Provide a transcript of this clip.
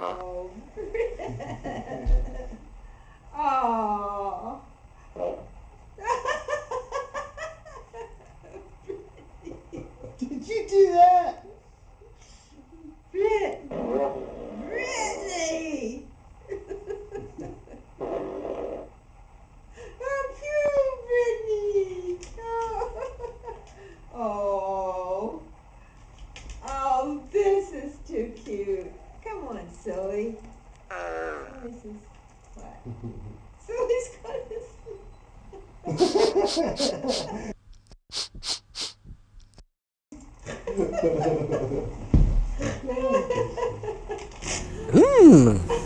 Oh. oh. Did you do that? Ooh.